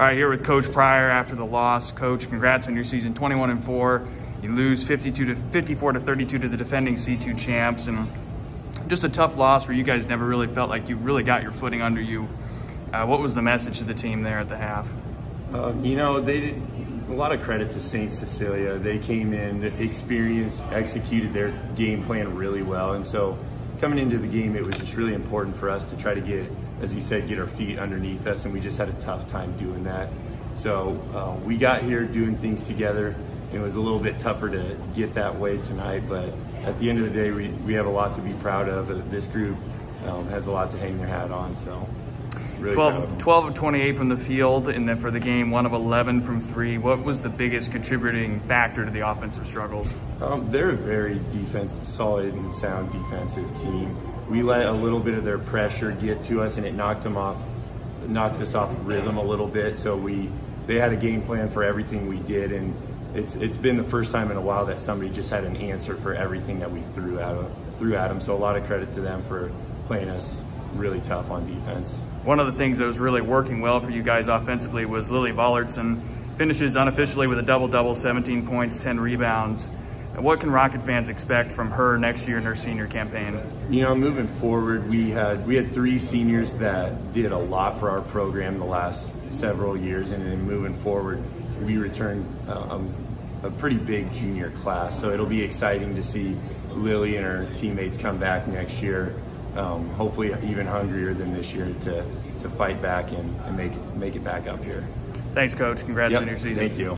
All right, here with Coach Pryor after the loss. Coach, congrats on your season 21 and 4. You lose 52 to 54 to 32 to the defending C2 champs and just a tough loss where you guys never really felt like you really got your footing under you. Uh, what was the message to the team there at the half? Um, you know, they did a lot of credit to St. Cecilia. They came in, experienced, executed their game plan really well. And so coming into the game, it was just really important for us to try to get, as you said, get our feet underneath us. And we just had a tough time doing that. So uh, we got here doing things together. It was a little bit tougher to get that way tonight, but at the end of the day, we, we have a lot to be proud of. This group um, has a lot to hang their hat on. So Really 12, 12 of 28 from the field, and then for the game, one of 11 from three. What was the biggest contributing factor to the offensive struggles? Um, they're a very defense, solid and sound defensive team. We let a little bit of their pressure get to us, and it knocked them off, knocked us off rhythm a little bit. So we, they had a game plan for everything we did, and it's it's been the first time in a while that somebody just had an answer for everything that we threw at them. Threw at them. So a lot of credit to them for playing us really tough on defense. One of the things that was really working well for you guys offensively was Lily Vollertson finishes unofficially with a double-double, 17 points, 10 rebounds. What can Rocket fans expect from her next year in her senior campaign? You know, moving forward, we had we had three seniors that did a lot for our program the last several years, and then moving forward, we returned um, a pretty big junior class. So it'll be exciting to see Lily and her teammates come back next year um, hopefully even hungrier than this year to, to fight back and, and make, make it back up here. Thanks, Coach. Congrats yep. on your season. Thank you.